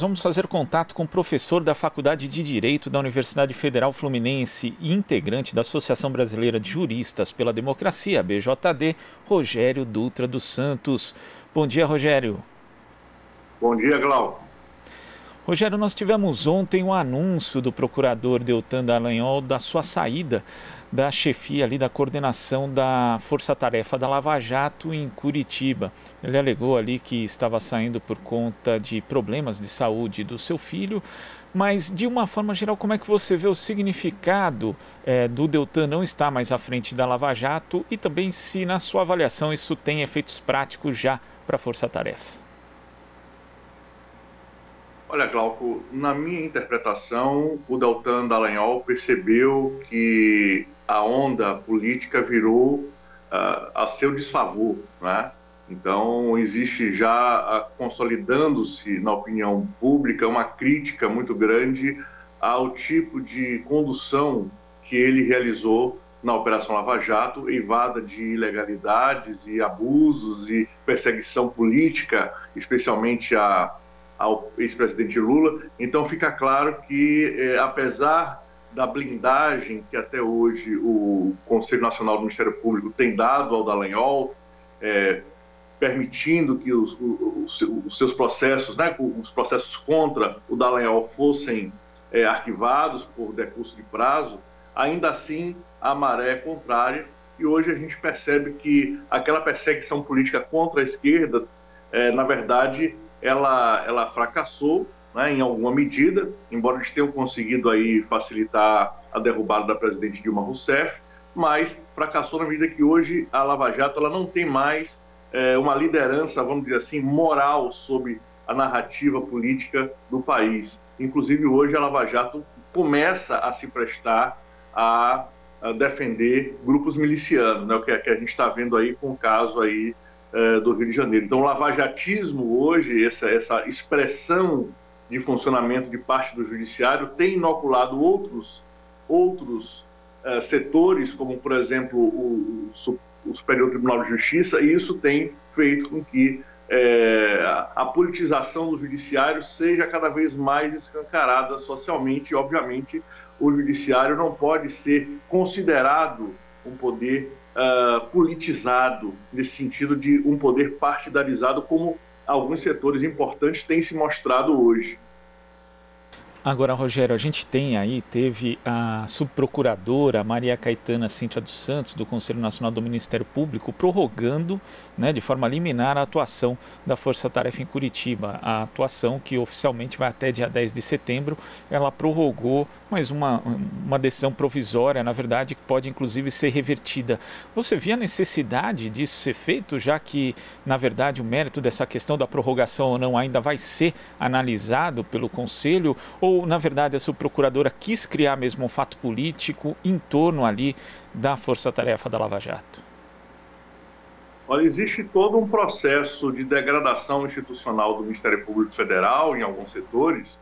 Vamos fazer contato com o professor da Faculdade de Direito da Universidade Federal Fluminense e integrante da Associação Brasileira de Juristas pela Democracia, BJD, Rogério Dutra dos Santos. Bom dia, Rogério. Bom dia, Glauco. Rogério, nós tivemos ontem um anúncio do procurador Deltan Dallagnol da sua saída da chefia ali da coordenação da Força Tarefa da Lava Jato em Curitiba. Ele alegou ali que estava saindo por conta de problemas de saúde do seu filho, mas de uma forma geral, como é que você vê o significado é, do Deltan não estar mais à frente da Lava Jato e também se na sua avaliação isso tem efeitos práticos já para a Força Tarefa? Olha, Glauco, na minha interpretação, o Deltan Dallagnol percebeu que a onda política virou uh, a seu desfavor, né? Então, existe já uh, consolidando-se na opinião pública uma crítica muito grande ao tipo de condução que ele realizou na Operação Lava Jato, eivada de ilegalidades e abusos e perseguição política, especialmente a ao ex-presidente Lula. Então fica claro que, eh, apesar da blindagem que até hoje o Conselho Nacional do Ministério Público tem dado ao Dallagnol, eh, permitindo que os, os, os, seus processos, né, os processos contra o Dallagnol fossem eh, arquivados por decurso de prazo, ainda assim a maré é contrária e hoje a gente percebe que aquela perseguição política contra a esquerda, na verdade, ela, ela fracassou né, em alguma medida, embora eles tenham conseguido aí facilitar a derrubada da presidente Dilma Rousseff, mas fracassou na medida que hoje a Lava Jato ela não tem mais é, uma liderança, vamos dizer assim, moral sobre a narrativa política do país. Inclusive hoje a Lava Jato começa a se prestar a, a defender grupos milicianos, né, o que, que a gente está vendo aí com o caso aí é, do Rio de Janeiro. Então, o lavajatismo hoje, essa, essa expressão de funcionamento de parte do judiciário, tem inoculado outros, outros é, setores, como, por exemplo, o, o, o, Superior Tribunal de Justiça, e isso tem feito com que é, a politização do judiciário seja cada vez mais escancarada socialmente, e, obviamente, o judiciário não pode ser considerado um poder uh, politizado, nesse sentido de um poder partidarizado, como alguns setores importantes têm se mostrado hoje. Agora, Rogério, a gente tem aí, teve a subprocuradora Maria Caetana Cintia dos Santos, do Conselho Nacional do Ministério Público, prorrogando né, de forma liminar a atuação da Força Tarefa em Curitiba. A atuação que oficialmente vai até dia 10 de setembro, ela prorrogou mais uma, uma decisão provisória, na verdade, que pode inclusive ser revertida. Você via a necessidade disso ser feito, já que, na verdade, o mérito dessa questão da prorrogação ou não ainda vai ser analisado pelo Conselho? Ou ou, na verdade, a subprocuradora quis criar mesmo um fato político em torno ali da força-tarefa da Lava Jato? Olha, existe todo um processo de degradação institucional do Ministério Público Federal em alguns setores,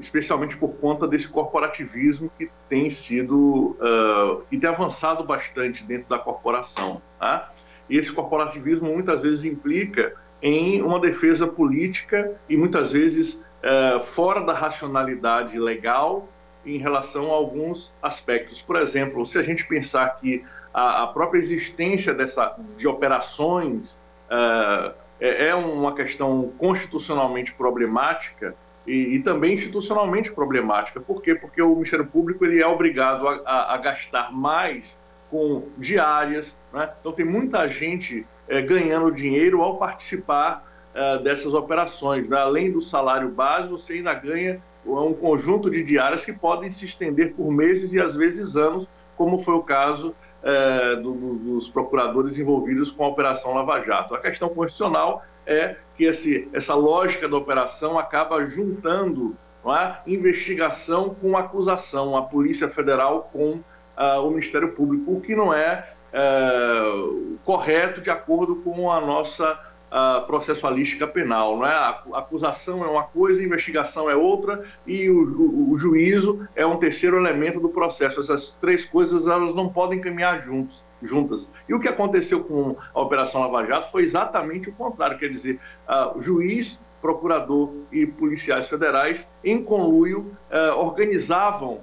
especialmente por conta desse corporativismo que tem sido, uh, que tem avançado bastante dentro da corporação. Tá? E esse corporativismo muitas vezes implica em uma defesa política e muitas vezes é, fora da racionalidade legal em relação a alguns aspectos. Por exemplo, se a gente pensar que a, a própria existência dessa, de operações é, é, é uma questão constitucionalmente problemática e, e, também institucionalmente problemática. Por quê? Porque o Ministério Público ele é obrigado a, a, a gastar mais com diárias. Né? Então, tem muita gente é, ganhando dinheiro ao participar uh, dessas operações. Né? Além do salário base, você ainda ganha um conjunto de diárias que podem se estender por meses e às vezes anos, como foi o caso do, do, dos procuradores envolvidos com a Operação Lava Jato. A questão constitucional é que esse, essa lógica da operação acaba juntando é? investigação com acusação, a Polícia Federal com uh, o Ministério Público, o que não é uh, correto de acordo com a nossa processualística penal. Não é? A acusação é uma coisa, a investigação é outra e o, o, o, juízo é um terceiro elemento do processo. Essas três coisas elas não podem caminhar juntos, juntas. E o que aconteceu com a Operação Lava Jato foi exatamente o contrário, quer dizer, uh, juiz procurador e policiais federais, em conluio, eh, organizavam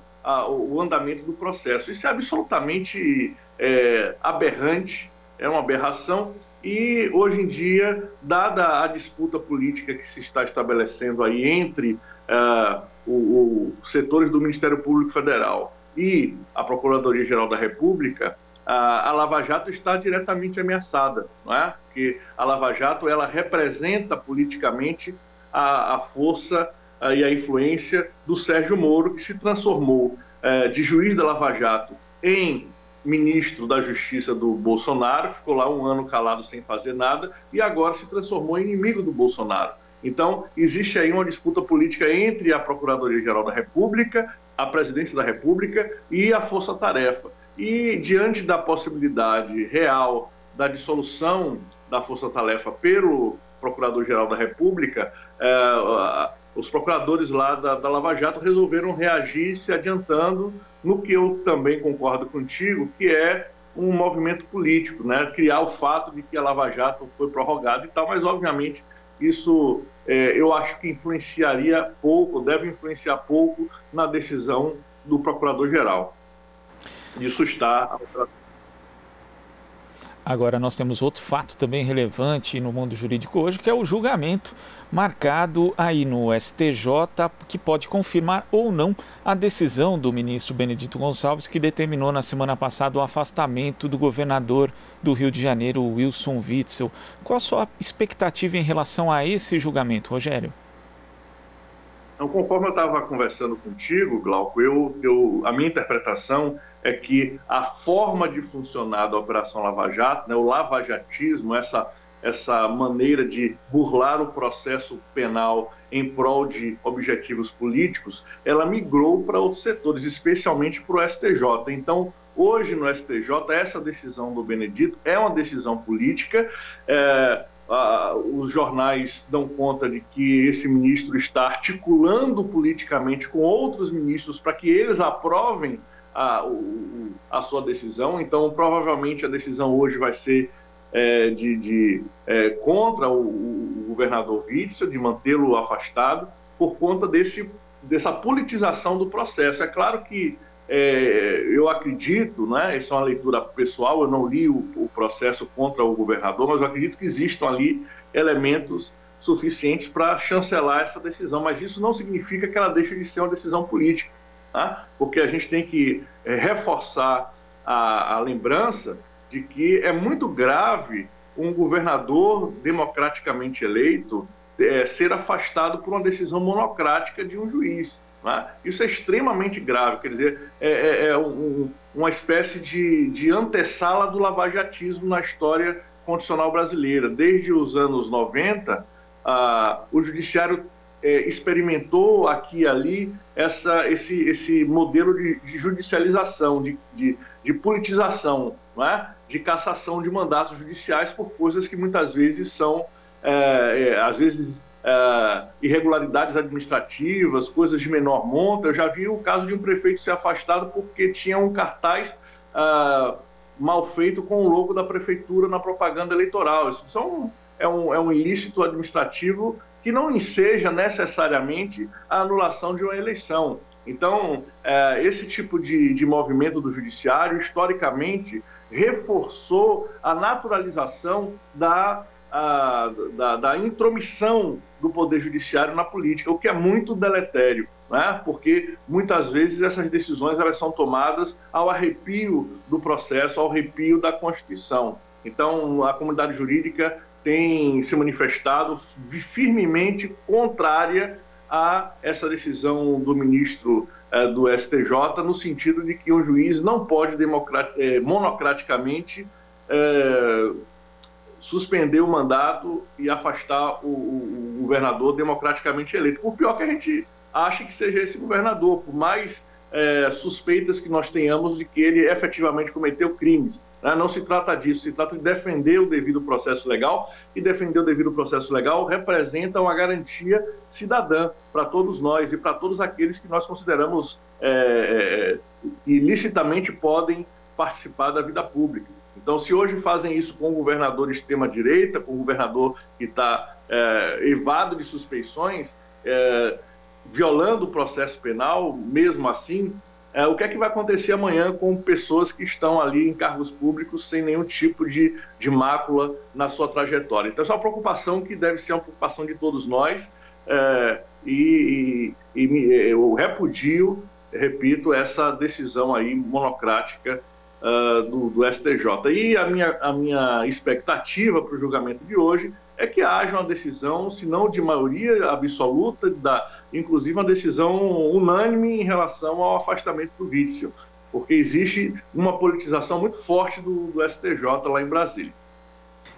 o andamento do processo. Isso é absolutamente é, aberrante, é uma aberração, e hoje em dia, dada a disputa política que se está estabelecendo aí entre uh, os setores do Ministério Público Federal e a Procuradoria-Geral da República, a, a Lava Jato está diretamente ameaçada, não é? Porque a Lava Jato ela representa politicamente a, a força a, e a influência do Sérgio Moro, que se transformou é, de juiz da Lava Jato em ministro da Justiça do Bolsonaro, ficou lá um ano calado sem fazer nada e agora se transformou em inimigo do Bolsonaro. Então, existe aí uma disputa política entre a Procuradoria-Geral da República, a Presidência da República e a Força Tarefa. E diante da possibilidade real da dissolução da Força Tarefa pelo Procurador-Geral da República, é, os procuradores lá da, da, Lava Jato resolveram reagir se adiantando no que eu também concordo contigo, que é um movimento político, né? criar o fato de que a Lava Jato foi prorrogada e tal, mas obviamente isso é, eu acho que influenciaria pouco, deve influenciar pouco na decisão do procurador-geral. Isso está Agora nós temos outro fato também relevante no mundo jurídico hoje, que é o julgamento marcado aí no STJ, que pode confirmar ou não a decisão do ministro Benedito Gonçalves, que determinou na semana passada o afastamento do governador do Rio de Janeiro, Wilson Witzel. Qual a sua expectativa em relação a esse julgamento, Rogério? Então, conforme eu estava conversando contigo, Glauco, eu, eu, a minha interpretação é que a forma de funcionar da Operação Lava Jato, né, o lavajatismo, essa, essa maneira de burlar o processo penal em prol de objetivos políticos, ela migrou para outros setores, especialmente para o STJ. Então, hoje no STJ, essa decisão do Benedito é uma decisão política. É, os jornais dão conta de que esse ministro está articulando politicamente com outros ministros para que eles aprovem a, o, a sua decisão. Então, provavelmente a decisão hoje vai ser é, de, de é, contra o, o, governador Witzel, de mantê-lo afastado, por conta desse, dessa politização do processo. É claro que é, eu acredito, né, essa é uma leitura pessoal, eu não li o, o, processo contra o governador, mas eu acredito que existam ali elementos suficientes para chancelar essa decisão, mas isso não significa que ela deixe de ser uma decisão política, tá? porque a gente tem que é, reforçar a, a lembrança de que é muito grave um governador democraticamente eleito é, ser afastado por uma decisão monocrática de um juiz. Né? Isso é extremamente grave, quer dizer, é, é, é um, uma espécie de, de antessala do lavajatismo na história constitucional brasileira. Desde os anos 90, ah, o judiciário é, experimentou aqui e ali essa, esse, esse modelo de, de judicialização, de, de, de politização, é? de cassação de mandatos judiciais por coisas que muitas vezes são, é, é às vezes, uh, irregularidades administrativas, coisas de menor monta. Eu já vi o caso de um prefeito ser afastado porque tinha um cartaz uh, mal feito com o logo da prefeitura na propaganda eleitoral. Isso são, é, um, é um ilícito administrativo que não enseja necessariamente a anulação de uma eleição. Então, uh, esse tipo de, de movimento do judiciário, historicamente, reforçou a naturalização da a, da, da, intromissão do Poder Judiciário na política, o que é muito deletério, né? porque muitas vezes essas decisões elas são tomadas ao arrepio do processo, ao arrepio da Constituição. Então, a comunidade jurídica tem se manifestado firmemente contrária a essa decisão do ministro eh, do STJ, no sentido de que um juiz não pode eh, monocraticamente eh, suspender o mandato e afastar o, o, o, governador democraticamente eleito. Por pior que a gente ache que seja esse governador, por mais é, suspeitas que nós tenhamos de que ele efetivamente cometeu crimes. Né? Não se trata disso, se trata de defender o devido processo legal, e defender o devido processo legal representa uma garantia cidadã para todos nós e para todos aqueles que nós consideramos é, é, que licitamente podem participar da vida pública. Então, se hoje fazem isso com o governador extrema-direita, com o governador que está é, evado de suspeições, é, violando o processo penal, mesmo assim, é, o que é que vai acontecer amanhã com pessoas que estão ali em cargos públicos sem nenhum tipo de, de mácula na sua trajetória? Então, é uma preocupação que deve ser uma preocupação de todos nós é, e, e, e, eu repudio, repito, essa decisão aí monocrática uh, do, do, STJ. E a minha, a minha expectativa para o julgamento de hoje é que haja uma decisão, se não de maioria absoluta, da, inclusive uma decisão unânime em relação ao afastamento do Witzel, porque existe uma politização muito forte do, do STJ lá em Brasília.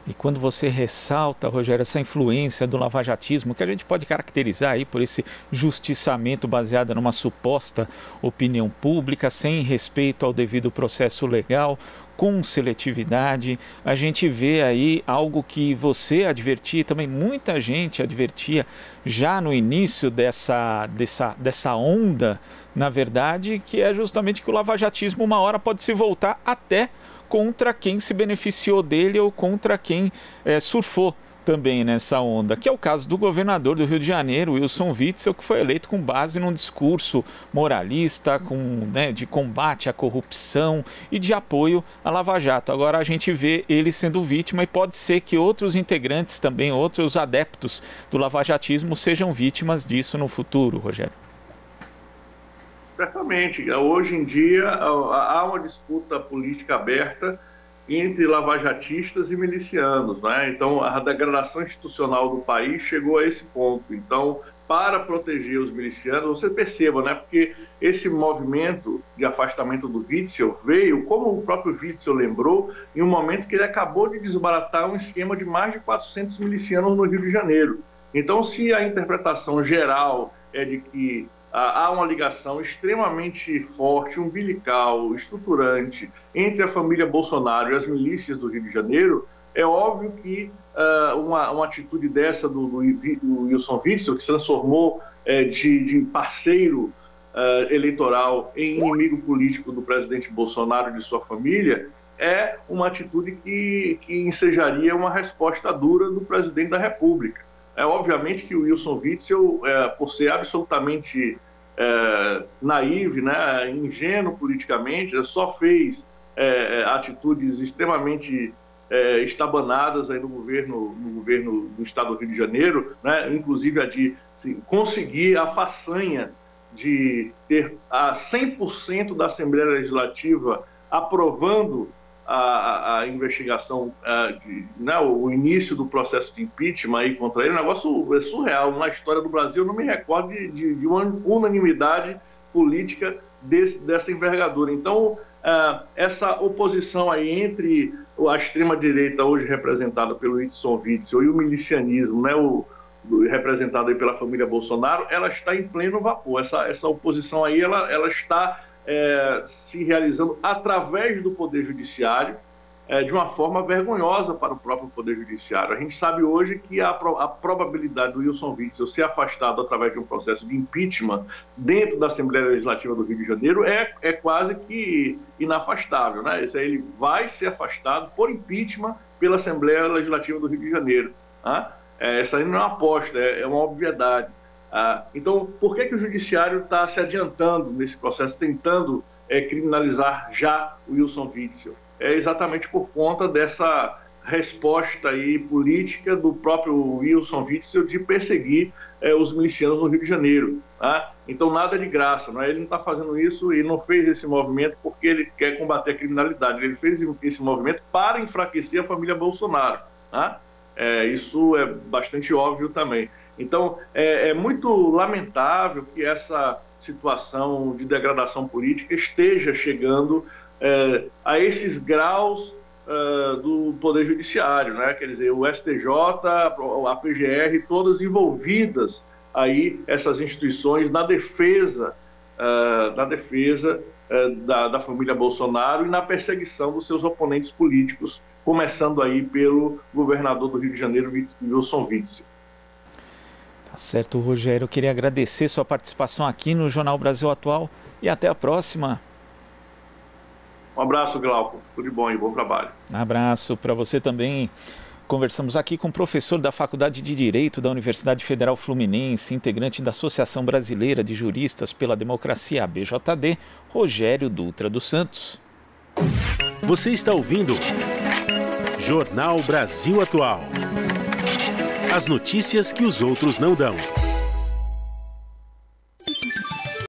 E quando você ressalta, Rogério, essa influência do lavajatismo, que a gente pode caracterizar aí por esse justiçamento baseado numa suposta opinião pública, sem respeito ao devido processo legal, com seletividade, a gente vê aí algo que você advertia, também muita gente advertia já no início dessa, dessa, dessa onda, na verdade, que é justamente que o lavajatismo uma hora pode se voltar até contra quem se beneficiou dele ou contra quem é, surfou também nessa onda, que é o caso do governador do Rio de Janeiro, Wilson Witzel, que foi eleito com base num discurso moralista, com, né, de combate à corrupção e de apoio à Lava Jato. Agora a gente vê ele sendo vítima e pode ser que outros integrantes também, outros adeptos do lavajatismo sejam vítimas disso no futuro, Rogério. Certamente. Hoje em dia há uma disputa política aberta entre lavajatistas e milicianos. Né? Então, a degradação institucional do país chegou a esse ponto. Então, para proteger os milicianos, você perceba, né? porque esse movimento de afastamento do Witzel veio, como o próprio Witzel lembrou, em um momento que ele acabou de desbaratar um esquema de mais de 400 milicianos no Rio de Janeiro. Então, se a interpretação geral é de que há uma ligação extremamente forte, umbilical, estruturante entre a família Bolsonaro e as milícias do Rio de Janeiro, é óbvio que uh, uma, uma, atitude dessa do, do, do, Wilson Witzel, que se transformou uh, de, de, parceiro uh, eleitoral em inimigo político do presidente Bolsonaro e de sua família, é uma atitude que, que ensejaria uma resposta dura do presidente da República. É obviamente que o Wilson Witzel, é, por ser absolutamente é, naive, né, ingênuo politicamente, só fez é, atitudes extremamente é, estabanadas aí no governo, no governo do Estado do Rio de Janeiro, né, inclusive a de assim, conseguir a façanha de ter a 100% da Assembleia Legislativa aprovando a, a investigação, a, de, né, o início do processo de impeachment aí contra ele, um negócio é surreal. Na história do Brasil, eu não me recordo de, de, de uma unanimidade política desse, dessa envergadura. Então, uh, essa oposição aí entre a extrema-direita, hoje representada pelo Edson Witzel, e o milicianismo, né, o, aí pela família Bolsonaro, ela está em pleno vapor. Essa, essa oposição aí, ela, ela está é, se realizando através do Poder Judiciário, é, de uma forma vergonhosa para o próprio Poder Judiciário. A gente sabe hoje que a, a probabilidade do Wilson Witzel ser afastado através de um processo de impeachment dentro da Assembleia Legislativa do Rio de Janeiro é, é quase que inafastável. Né? Esse, ele vai ser afastado por impeachment pela Assembleia Legislativa do Rio de Janeiro. Né? É, essa não é uma aposta, é, é uma obviedade. Ah, então, por que, que o judiciário está se adiantando nesse processo, tentando é, criminalizar já o Wilson Witzel? É exatamente por conta dessa resposta aí política do próprio Wilson Witzel de perseguir é, os milicianos no Rio de Janeiro. Tá? Então, nada de graça. Não é? Ele não está fazendo isso e não fez esse movimento porque ele quer combater a criminalidade. Ele fez esse movimento para enfraquecer a família Bolsonaro. Tá? É, isso é bastante óbvio também. Então, é, é muito lamentável que essa situação de degradação política esteja chegando é, a esses graus é, do Poder Judiciário, né? quer dizer, o STJ, a PGR, todas envolvidas aí, essas instituições, na defesa, uh, na defesa uh, da, da, família Bolsonaro e na perseguição dos seus oponentes políticos, começando aí pelo governador do Rio de Janeiro, Wilson Witzel. Tá certo, Rogério. Eu queria agradecer sua participação aqui no Jornal Brasil Atual e até a próxima. Um abraço, Glauco. Tudo de bom e bom trabalho. Abraço para você também. Conversamos aqui com o professor da Faculdade de Direito da Universidade Federal Fluminense, integrante da Associação Brasileira de Juristas pela Democracia, ABJD, Rogério Dutra dos Santos. Você está ouvindo Jornal Brasil Atual. As notícias que os outros não dão.